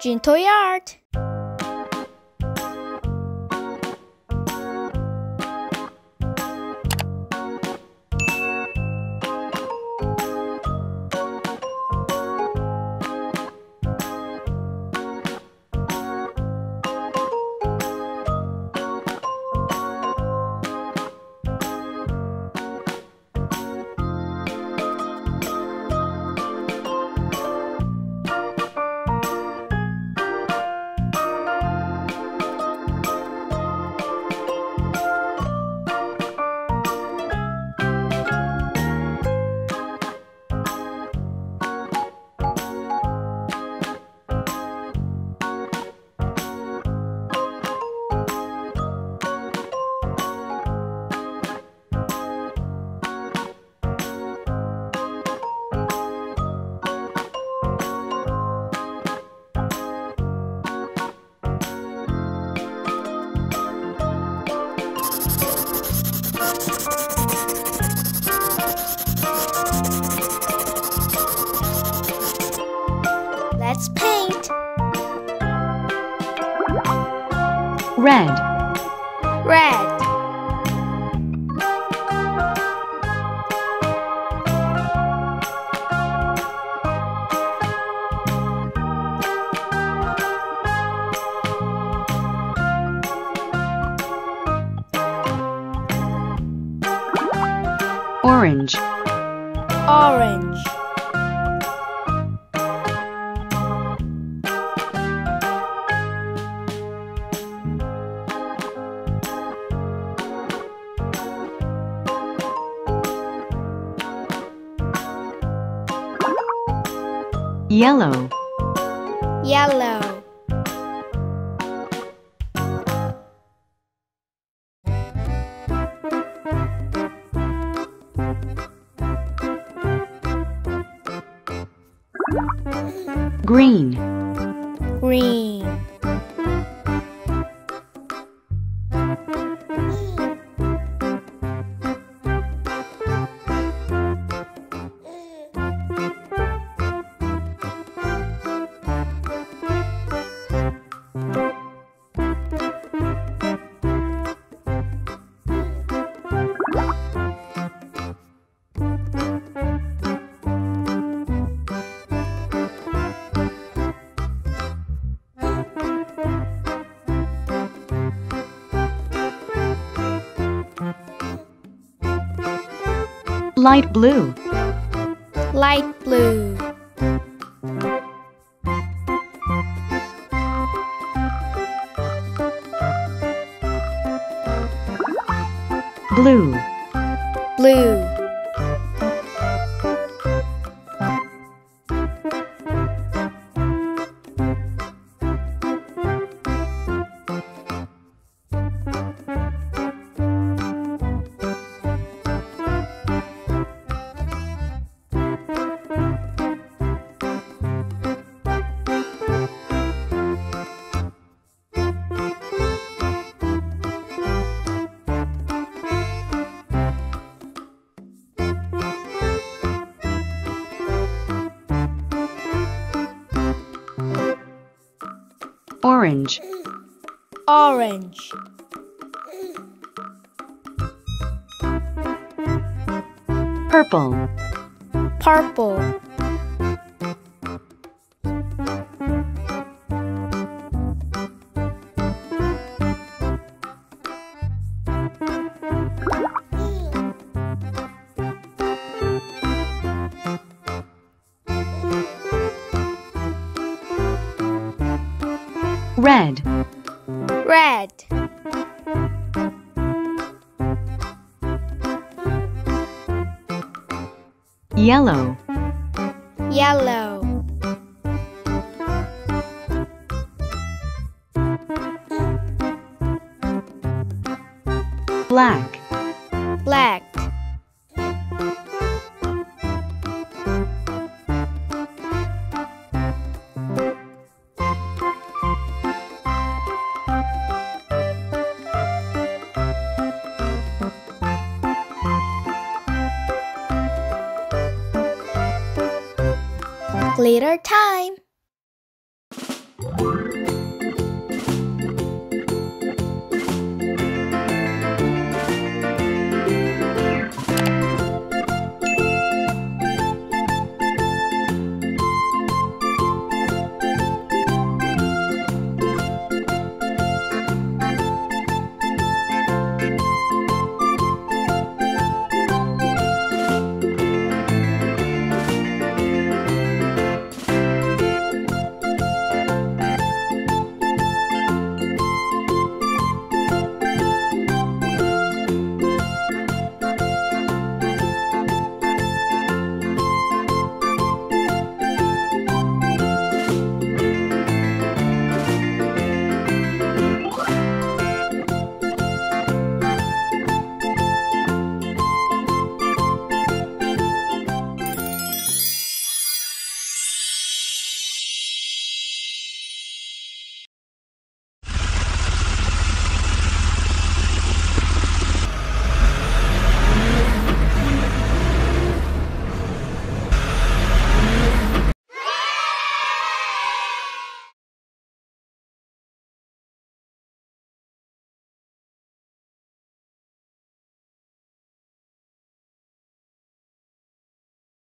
Toy Art. Let's paint. red, Red. Orange, Orange. yellow, Yellow. Green, Green. Light blue, Light blue. blue, Blue. Orange, Orange. purple, Purple. Red, Red. yellow, Yellow. black, Black. Glitter time.